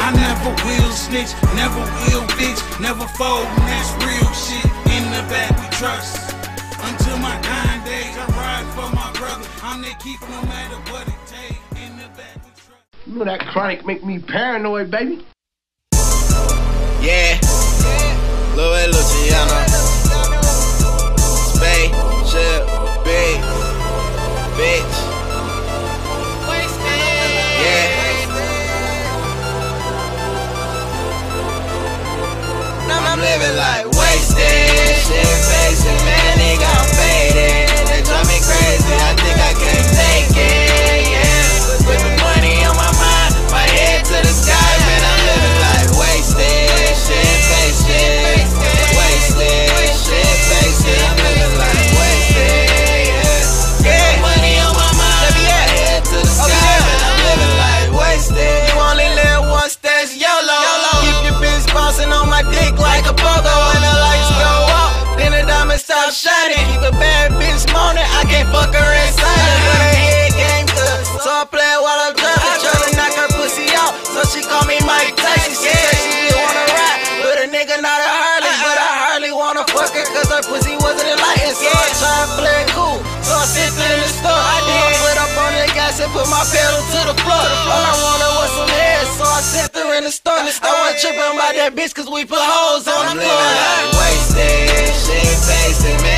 I never will snitch, never will bitch, never fold, and that's real shit. In the back we trust. Until my dying days, I ride for my brother. I'm there keeping no matter what it takes. In the back we trust. You know that chronic make me paranoid, baby. Yeah. Louiie Luciano. Living like wasted. Stop shining. Keep a bad bitch moaning, I can't fuck her inside. But her head game good, so I play it while I'm driving. To knock her pussy out, so she call me Mike Tyson. She said she didn't wanna ride, but a nigga not a Harley. But I hardly wanna fuck her, cause her pussy wasn't enlightened. So I try to play cool, so I sit there in the store. I did put up on the gas and put my pedal to the floor. All I wanted was some head, so I sat there in the store. I wasn't tripping about that bitch, cause we put hoes on the floor. Like wasted, facing, man.